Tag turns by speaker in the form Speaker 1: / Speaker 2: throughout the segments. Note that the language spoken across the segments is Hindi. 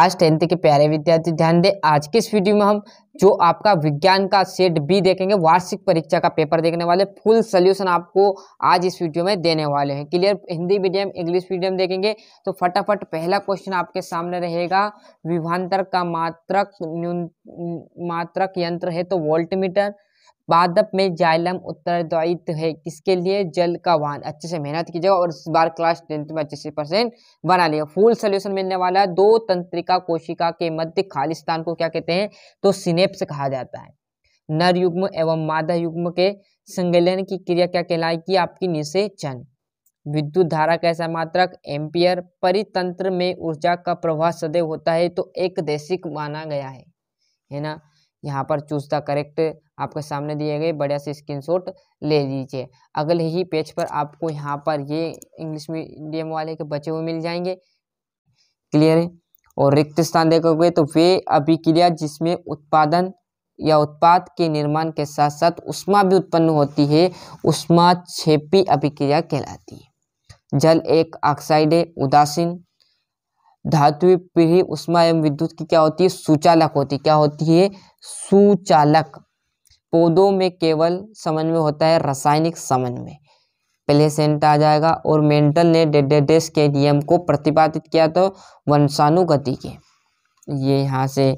Speaker 1: आज टेंथ के प्यारे विद्यार्थी, ध्यान दें, आज के इस वीडियो में हम जो आपका विज्ञान का सेट बी देखेंगे, वार्षिक परीक्षा का पेपर देखने वाले, फुल सोल्यूशन आपको आज इस वीडियो में देने वाले हैं। Clear? Hindi medium, English medium देखेंगे तो फटाफट पहला क्वेश्चन आपके सामने रहेगा। विभांतर का मात्रक मात्रक यंत्र है तो वोल्ट मीटर पादप में जाइलम उत्तरदायित्व है। किसके लिए? जल का वाहन अच्छे से मेहनत कीजिएगा और इस बार क्लास टेंथ में अच्छे से परसेंट बना लिया। फुल सोल्यूशन मिलने वाला है। दो तंत्रिका कोशिका के मध्य खालिस्तान को क्या कहते हैं? तो सिनेप्स कहा जाता है। नर युग्म एवं मादा युग्म के संगलन की क्रिया क्या कहलाएगी आपकी निषेचन विद्युत धारा कैसा मात्रक एम्पियर परितंत्र में ऊर्जा का प्रवाह सदैव होता है तो एक देशिक माना गया है। है ना? यहाँ पर चूज़ द करेक्ट आपके सामने दिए गए बढ़िया से स्क्रीनशॉट ले लीजिए। अगले ही पेज पर आपको यहाँ पर ये इंग्लिश मीडियम वाले के बचे हुए मिल जाएँगे। क्लियर है? और रिक्त स्थान देखोगे तो वे अभिक्रिया जिसमें उत्पादन या उत्पाद के निर्माण के साथ साथ उष्मा भी उत्पन्न होती है उष्मा छेपी अभिक्रिया कहलाती है। जल एक ऑक्साइड है, उदासीन धातु पीढ़ी उष्मा एवं विद्युत की क्या होती है? सुचालक होती है। क्या होती है? सुचालक। पौधों में केवल समन्वय होता है, रासायनिक समन्वय। प्लेसेंट आ जाएगा और मेंटल ने डेडेडेस के नियम को प्रतिपादित किया तो वंशानुगति के। ये यहाँ से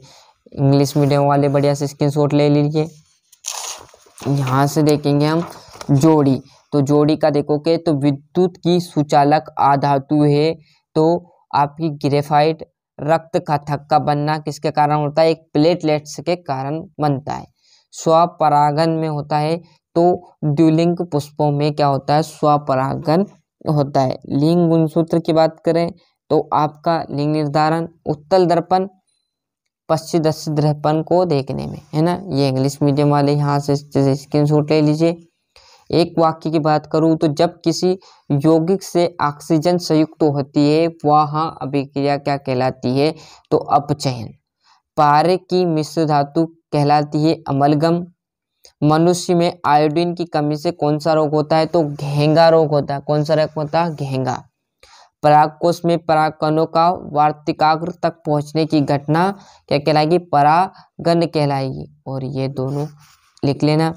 Speaker 1: इंग्लिश मीडियम वाले बढ़िया से स्क्रीनशॉट ले लीजिए। यहाँ से देखेंगे हम जोड़ी। तो जोड़ी का देखोगे तो विद्युत की सुचालक आधातु है तो आपकी ग्रेफाइट रक्त का थक्का बनना किसके कारण होता है? एक प्लेटलेट्स के कारण बनता है। स्वपरागन में होता है तो द्विलिंग पुष्पों में क्या होता है? स्वपरागन होता है। लिंग गुणसूत्र की बात करें तो आपका लिंग निर्धारण उत्तल दर्पण, पश्चिम दर्पण को देखने में, है ना? ये इंग्लिश मीडियम वाले यहाँ से स्क्रीन शॉट ले लीजिए। एक वाक्य की बात करूँ तो जब किसी यौगिक से ऑक्सीजन संयुक्त होती है, वहाँ अभिक्रिया क्या कहलाती है? तो अपचयन। पारे की मिश्र धातु कहलाती है अमलगम। मनुष्य में आयोडीन की कमी से कौन सा रोग होता है? तो घेंगा रोग होता है। कौन सा रोग होता है? घेंगा। परागकोश में परागकणों का वार्तिकाग्र तक पहुँचने की घटना क्या कहलाएगी? परागन कहलाएगी। और ये दोनों लिख लेना।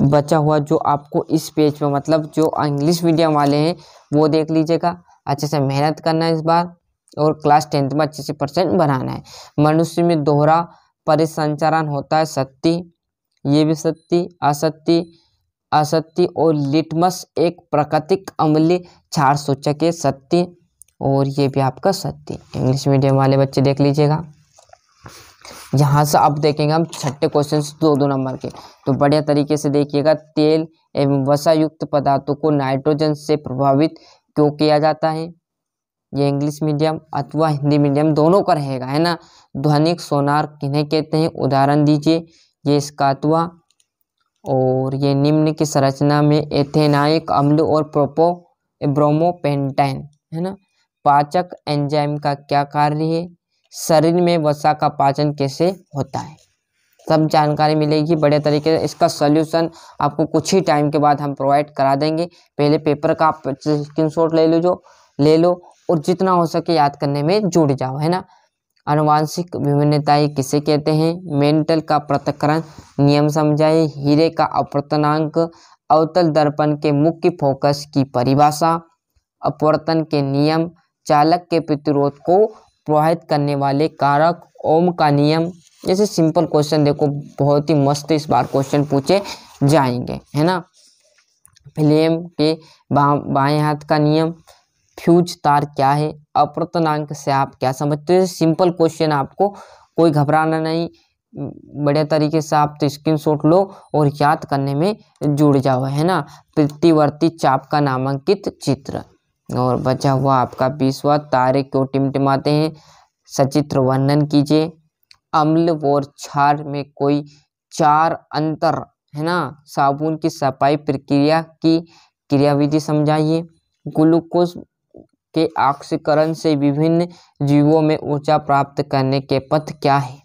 Speaker 1: बचा हुआ जो आपको इस पेज पे मतलब जो इंग्लिश मीडियम वाले हैं, वो देख लीजिएगा। अच्छे से मेहनत करना है इस बार और क्लास टेंथ में अच्छे से परसेंट बनाना है। मनुष्य में दोहरा परिसंचरण होता है सत्य, ये भी सत्य, असत्य असत्य और लिटमस एक प्राकृतिक अम्लीय क्षार सूचक है सत्य और ये भी आपका सत्य। इंग्लिश मीडियम वाले बच्चे देख लीजिएगा। यहाँ से अब देखेंगे हम छठे क्वेश्चन दो दो नंबर के। तो बढ़िया तरीके से देखिएगा, तेल एवं वसा युक्त पदार्थों को नाइट्रोजन से प्रभावित क्यों किया जाता है? ये इंग्लिश मीडियम अथवा हिंदी मीडियम दोनों का रहेगा, है ना? ध्वनिक सोनार किन्हें कहते हैं? उदाहरण दीजिए, ये इसका अथवा और ये निम्न की संरचना में एथेनाइक अम्ल और प्रोपो ब्रोमोपेंटाइन, है ना? पाचक एंजाइम का क्या कार्य है? शरीर में वसा का पाचन कैसे होता है? सब जानकारी मिलेगी बड़े तरीके से। इसका सोल्यूशन आपको कुछ ही टाइम के बाद हम प्रोवाइड करा देंगे। पहले पेपर का आप स्क्रीन ले लो ले लो और जितना हो सके याद करने में जुड़ जाओ, है ना? अनुवांशिक विभिन्नताएँ किसे कहते हैं? मेंटल का पृथकरण नियम समझाए। हीरे का अपवर्तनांक, अवतल दर्पण के मुख्य फोकस की परिभाषा, अपवर्तन के नियम, चालक के प्रतिरोध को प्रभावित करने वाले कारक ओम का नियम। जैसे सिंपल क्वेश्चन देखो, बहुत ही मस्त इस बार क्वेश्चन पूछे जाएँगे, है ना? फ्लेम के बाएँ हाथ का नियम फ्यूज तार क्या है अप्रतनांक से आप क्या समझते हो? सिंपल क्वेश्चन आपको कोई घबराना नहीं, बढ़िया तरीके से आप तो स्क्रीन शॉट लो और याद करने में जुड़ जाओ, है ना? प्रतिवर्ती चाप का नामांकित चित्र। और बचा हुआ आपका बीसवा। तारे क्यों टिमटिमाते हैं? सचित्र वर्णन कीजिए। अम्ल और क्षार में कोई चार अंतर, है ना? साबुन की सफ़ाई प्रक्रिया की क्रियाविधि समझाइए। ग्लूकोज के ऑक्सीकरण से विभिन्न जीवों में ऊर्जा प्राप्त करने के पथ क्या है?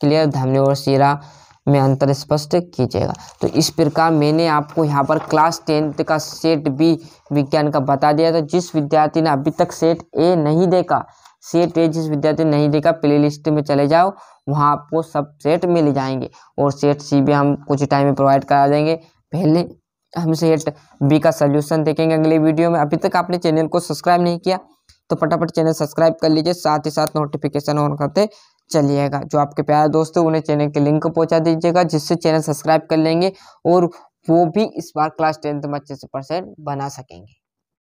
Speaker 1: क्लियर? धमनी और सीरा में अंतर स्पष्ट कीजिएगा। तो इस प्रकार मैंने आपको यहाँ पर क्लास टेंथ का सेट बी विज्ञान का बता दिया था। जिस विद्यार्थी ने अभी तक सेट ए नहीं देखा सेट है जिस विद्यार्थी ने नहीं देखा प्ले लिस्ट में चले जाओ, वहाँ आपको सब सेट मिल जाएँगे और सेट सी भी हम कुछ टाइम में प्रोवाइड करा देंगे। पहले हम सेट बी का सोल्यूशन देखेंगे अगले वीडियो में। अभी तक आपने चैनल को सब्सक्राइब नहीं किया तो फटाफट चैनल सब्सक्राइब कर लीजिए, साथ ही साथ नोटिफिकेशन ऑन करते चलिएगा। जो आपके प्यारे दोस्त उन्हें चैनल के लिंक पहुँचा दीजिएगा, जिससे चैनल सब्सक्राइब कर लेंगे और वो भी इस बार क्लास टेंथ में अच्छे से परसेंट बना सकेंगे।